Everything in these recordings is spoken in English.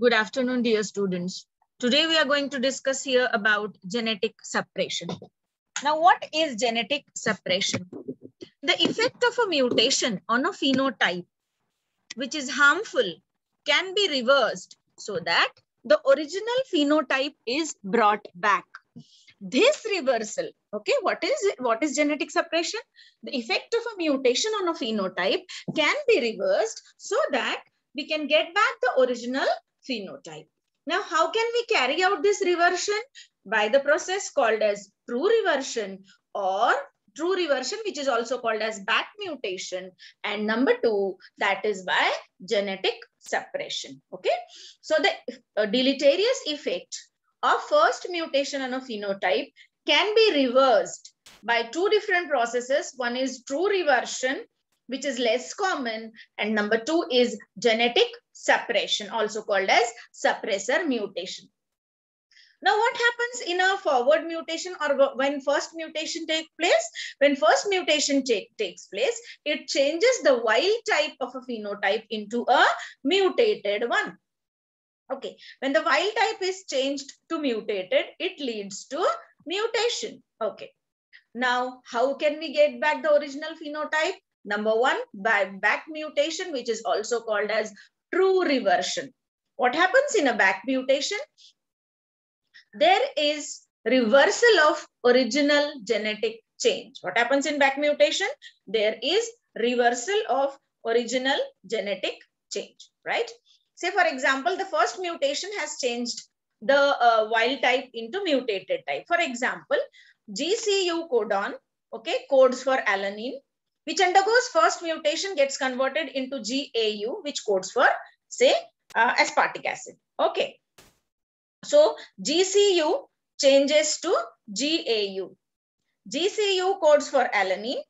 Good afternoon, dear students. Today we are going to discuss here about genetic suppression. Now, what is genetic suppression? The effect of a mutation on a phenotype, which is harmful, can be reversed so that the original phenotype is brought back. This reversal, okay, what is? What is genetic suppression? The effect of a mutation on a phenotype can be reversed so that we can get back the original phenotype. Now, how can we carry out this reversion? By the process called as true reversion or true reversion, which is also called as back mutation. And number two, that is by genetic suppression. Okay. So the uh, deleterious effect of first mutation on a phenotype can be reversed by two different processes. One is true reversion which is less common. And number two is genetic suppression, also called as suppressor mutation. Now, what happens in a forward mutation or when first mutation takes place? When first mutation take, takes place, it changes the wild type of a phenotype into a mutated one. Okay, when the wild type is changed to mutated, it leads to mutation. Okay, now how can we get back the original phenotype? Number one, by back mutation, which is also called as true reversion. What happens in a back mutation? There is reversal of original genetic change. What happens in back mutation? There is reversal of original genetic change, right? Say, for example, the first mutation has changed the uh, wild type into mutated type. For example, GCU codon, okay, codes for alanine which undergoes first mutation gets converted into GAU, which codes for, say, uh, aspartic acid. Okay. So GCU changes to GAU. GCU codes for alanine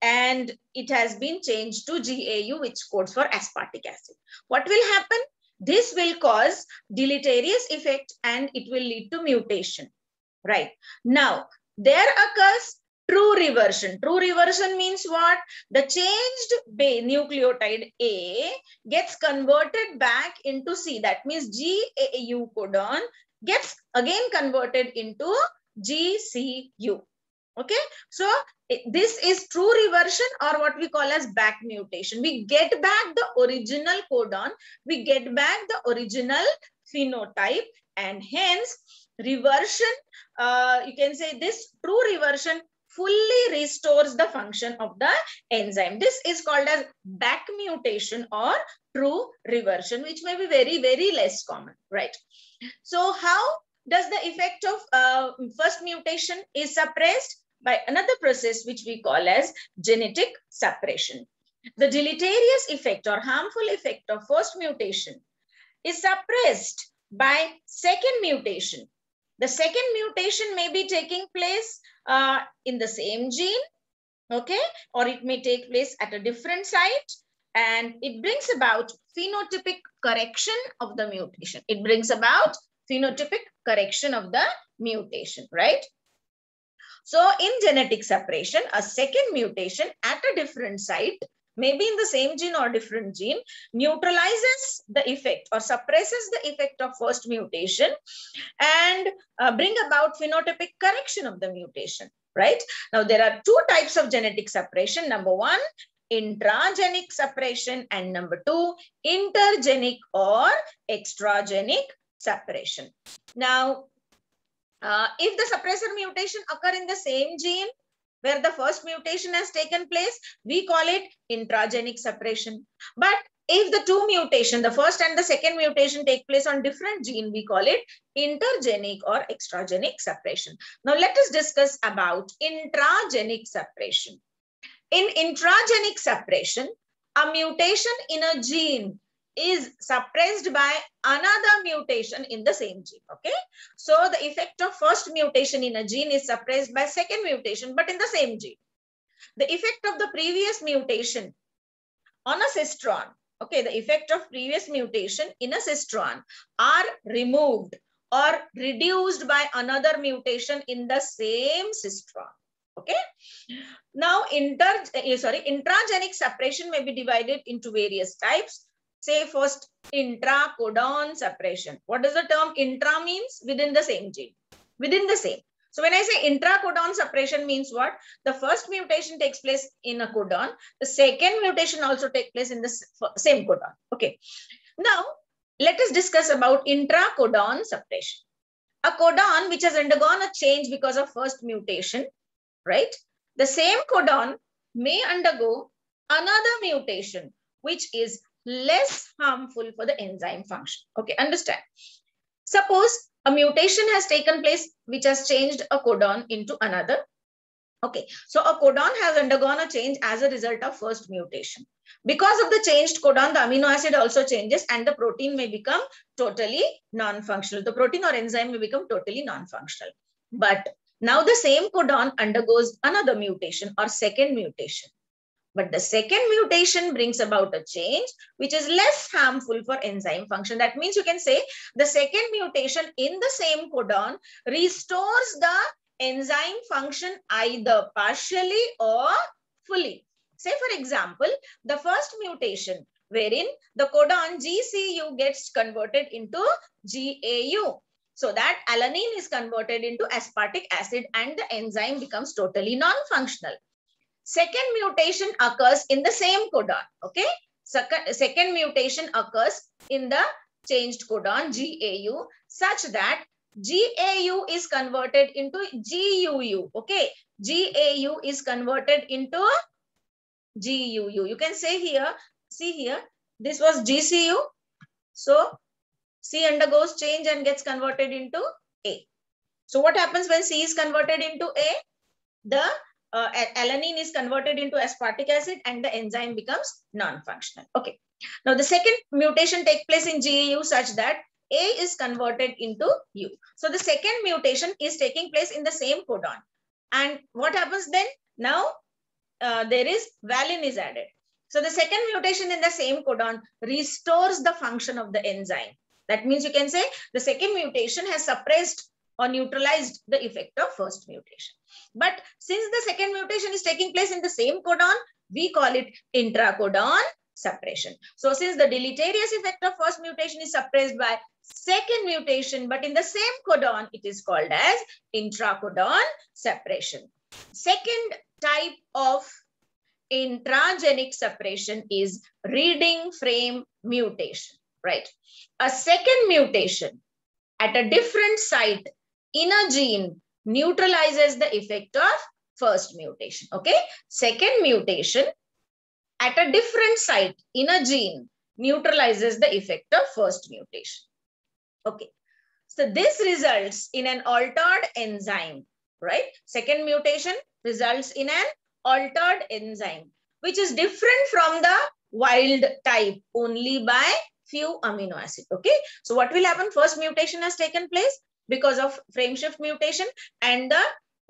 and it has been changed to GAU, which codes for aspartic acid. What will happen? This will cause deleterious effect and it will lead to mutation. Right. Now, there occurs True reversion. True reversion means what? The changed nucleotide A gets converted back into C. That means GAU codon gets again converted into GCU. Okay. So this is true reversion or what we call as back mutation. We get back the original codon. We get back the original phenotype and hence reversion, uh, you can say this true reversion fully restores the function of the enzyme. This is called as back mutation or true reversion, which may be very, very less common, right? So how does the effect of uh, first mutation is suppressed? By another process which we call as genetic suppression. The deleterious effect or harmful effect of first mutation is suppressed by second mutation. The second mutation may be taking place uh, in the same gene, okay? Or it may take place at a different site and it brings about phenotypic correction of the mutation. It brings about phenotypic correction of the mutation, right? So in genetic suppression, a second mutation at a different site maybe in the same gene or different gene, neutralizes the effect or suppresses the effect of first mutation and uh, bring about phenotypic correction of the mutation, right? Now, there are two types of genetic suppression. Number one, intragenic suppression and number two, intergenic or extragenic suppression. Now, uh, if the suppressor mutation occur in the same gene, where the first mutation has taken place, we call it intragenic suppression. But if the two mutation, the first and the second mutation take place on different gene, we call it intergenic or extragenic suppression. Now let us discuss about intragenic suppression. In intragenic suppression, a mutation in a gene is suppressed by another mutation in the same gene. Okay. So the effect of first mutation in a gene is suppressed by second mutation, but in the same gene. The effect of the previous mutation on a cistron, okay, the effect of previous mutation in a cistron are removed or reduced by another mutation in the same cistron. Okay. Now, inter, eh, sorry, intragenic suppression may be divided into various types say first intracodon suppression. What does the term intra means? Within the same gene, within the same. So when I say intracodon suppression means what? The first mutation takes place in a codon. The second mutation also takes place in the same codon. Okay. Now, let us discuss about intracodon suppression. A codon which has undergone a change because of first mutation, right? The same codon may undergo another mutation which is less harmful for the enzyme function. Okay, understand. Suppose a mutation has taken place which has changed a codon into another. Okay, so a codon has undergone a change as a result of first mutation. Because of the changed codon, the amino acid also changes and the protein may become totally non-functional. The protein or enzyme may become totally non-functional. But now the same codon undergoes another mutation or second mutation. But the second mutation brings about a change which is less harmful for enzyme function. That means you can say the second mutation in the same codon restores the enzyme function either partially or fully. Say for example, the first mutation wherein the codon GCU gets converted into GAU. So that alanine is converted into aspartic acid and the enzyme becomes totally non-functional. Second mutation occurs in the same codon. Okay. Second, mutation occurs in the changed codon GAU such that GAU is converted into GUU. Okay. GAU is converted into GUU. You can say here, see here, this was GCU. So C undergoes change and gets converted into A. So what happens when C is converted into A? The uh, alanine is converted into aspartic acid and the enzyme becomes non-functional. Okay. Now the second mutation takes place in GAU such that A is converted into U. So the second mutation is taking place in the same codon. And what happens then? Now uh, there is valine is added. So the second mutation in the same codon restores the function of the enzyme. That means you can say the second mutation has suppressed or neutralized the effect of first mutation. But since the second mutation is taking place in the same codon, we call it intracodon suppression. So since the deleterious effect of first mutation is suppressed by second mutation, but in the same codon, it is called as intracodon suppression. Second type of intragenic suppression is reading frame mutation, right? A second mutation at a different site in a gene neutralizes the effect of first mutation. Okay. Second mutation at a different site in a gene neutralizes the effect of first mutation. Okay. So this results in an altered enzyme, right? Second mutation results in an altered enzyme, which is different from the wild type only by few amino acid. Okay. So what will happen? First mutation has taken place because of frame shift mutation and the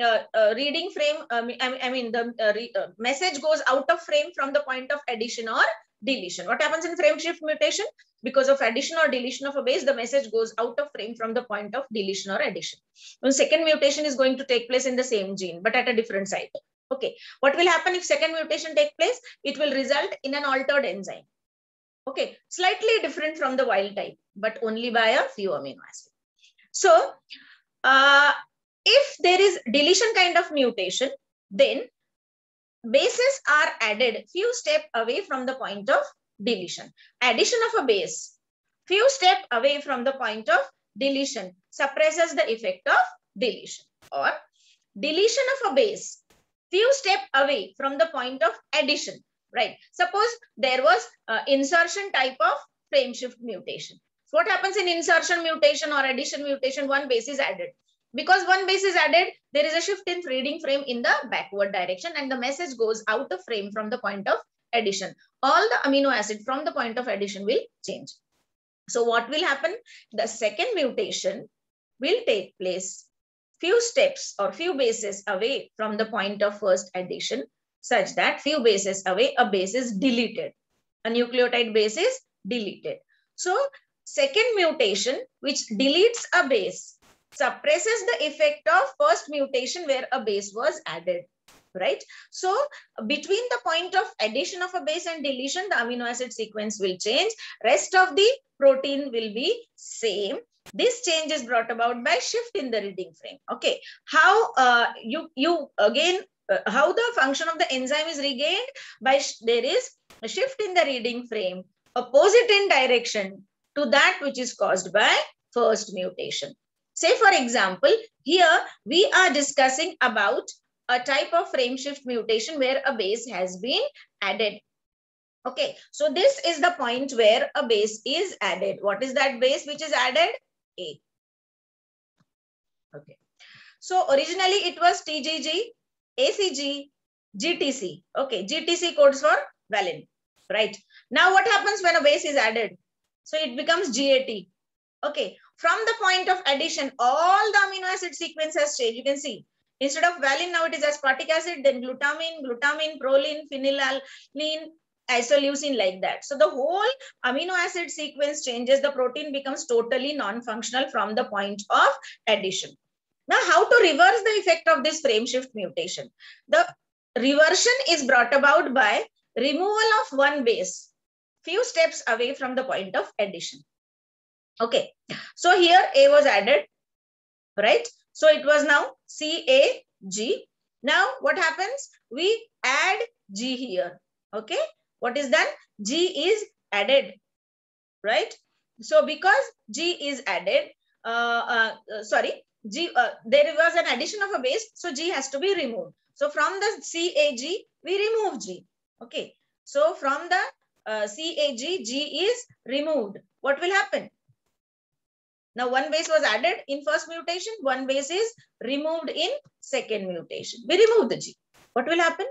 uh, uh, reading frame, um, I, I, mean, the uh, re, uh, message goes out of frame from the point of addition or deletion. What happens in frame shift mutation? Because of addition or deletion of a base, the message goes out of frame from the point of deletion or addition. The second mutation is going to take place in the same gene, but at a different site. Okay. What will happen if second mutation take place? It will result in an altered enzyme. Okay. Slightly different from the wild type, but only by a few amino acids. So uh, if there is deletion kind of mutation, then bases are added few step away from the point of deletion. Addition of a base few step away from the point of deletion suppresses the effect of deletion. Or deletion of a base few step away from the point of addition right? Suppose there was uh, insertion type of frame shift mutation what happens in insertion mutation or addition mutation? One base is added. Because one base is added, there is a shift in reading frame in the backward direction and the message goes out of frame from the point of addition. All the amino acid from the point of addition will change. So what will happen? The second mutation will take place few steps or few bases away from the point of first addition such that few bases away a base is deleted. A nucleotide base is deleted. So Second mutation, which deletes a base, suppresses the effect of first mutation where a base was added. right? So between the point of addition of a base and deletion, the amino acid sequence will change. Rest of the protein will be same. This change is brought about by shift in the reading frame. Okay, how uh, you you again uh, how the function of the enzyme is regained by there is a shift in the reading frame opposite in direction to that which is caused by first mutation. Say for example, here we are discussing about a type of frame shift mutation where a base has been added. Okay, so this is the point where a base is added. What is that base which is added? A. Okay, so originally it was TGG, ACG, GTC. Okay, GTC codes for valine, right? Now what happens when a base is added? So it becomes GAT. Okay, from the point of addition, all the amino acid sequence has changed. You can see Instead of valine, now it is aspartic acid, then glutamine, glutamine, proline, phenylalanine, isoleucine like that. So the whole amino acid sequence changes. The protein becomes totally non-functional from the point of addition. Now, how to reverse the effect of this frame shift mutation? The reversion is brought about by removal of one base, few steps away from the point of addition. Okay, so here A was added, right? So it was now CAG. Now what happens? We add G here. Okay. What is done? G is added. Right. So because G is added, uh, uh, sorry, G, uh, there was an addition of a base. So G has to be removed. So from the CAG, we remove G. Okay. So from the uh, CAG, G is removed. What will happen? Now one base was added in first mutation, one base is removed in second mutation. We remove the G. What will happen?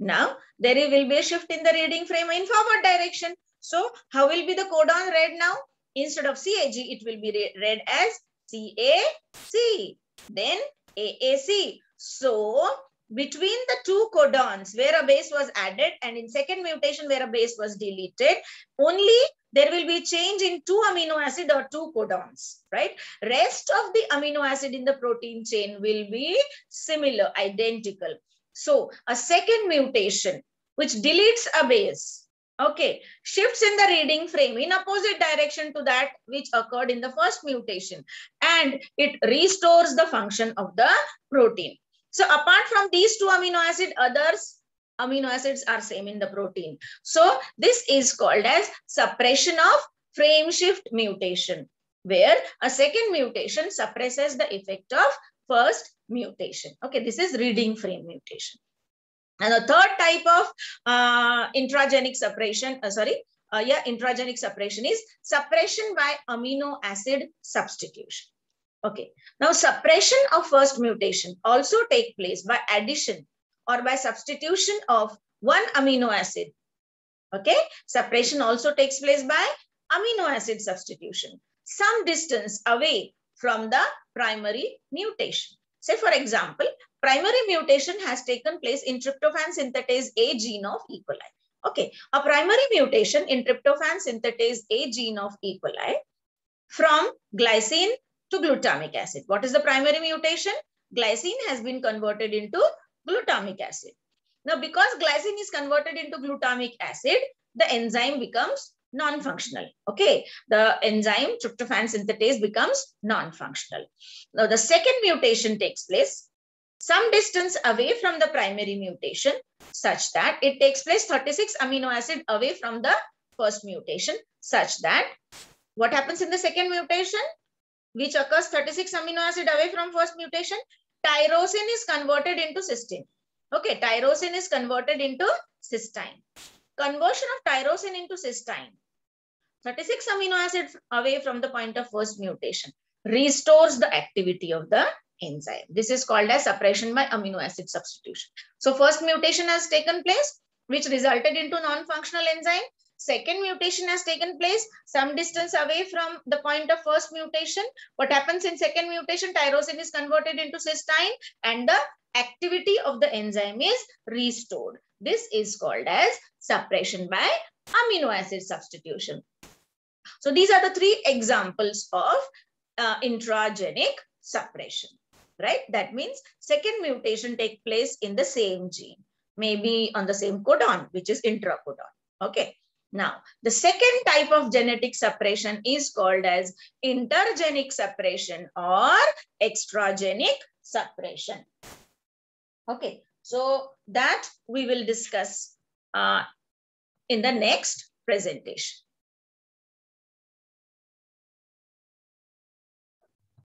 Now there will be a shift in the reading frame in forward direction. So how will be the codon read now? Instead of CAG, it will be read as CAC, then AAC. So between the two codons where a base was added and in second mutation where a base was deleted, only there will be change in two amino acid or two codons, right? Rest of the amino acid in the protein chain will be similar, identical. So a second mutation which deletes a base, okay, shifts in the reading frame in opposite direction to that which occurred in the first mutation and it restores the function of the protein. So apart from these two amino acid, others amino acids are same in the protein. So this is called as suppression of frame shift mutation, where a second mutation suppresses the effect of first mutation. Okay, this is reading frame mutation. And the third type of uh, intragenic suppression, uh, sorry, uh, yeah, intragenic suppression is suppression by amino acid substitution. Okay. Now, suppression of first mutation also take place by addition or by substitution of one amino acid. Okay. Suppression also takes place by amino acid substitution. Some distance away from the primary mutation. Say, for example, primary mutation has taken place in tryptophan synthetase A gene of E. coli. Okay, a primary mutation in tryptophan synthetase A gene of E. coli from glycine to glutamic acid. What is the primary mutation? Glycine has been converted into glutamic acid. Now, because glycine is converted into glutamic acid, the enzyme becomes non-functional. Okay, the enzyme tryptophan synthetase becomes non-functional. Now, the second mutation takes place some distance away from the primary mutation such that it takes place 36 amino acid away from the first mutation such that what happens in the second mutation? Which occurs 36 amino acid away from first mutation, tyrosine is converted into cysteine. Okay, tyrosine is converted into cysteine. Conversion of tyrosine into cysteine, 36 amino acid away from the point of first mutation, restores the activity of the enzyme. This is called as suppression by amino acid substitution. So first mutation has taken place, which resulted into non-functional enzyme second mutation has taken place some distance away from the point of first mutation. What happens in second mutation, tyrosine is converted into cysteine and the activity of the enzyme is restored. This is called as suppression by amino acid substitution. So these are the three examples of uh, intragenic suppression, right? That means second mutation take place in the same gene, maybe on the same codon, which is intracodon. Okay. Now, the second type of genetic suppression is called as intergenic suppression or extragenic suppression. Okay, so that we will discuss uh, in the next presentation.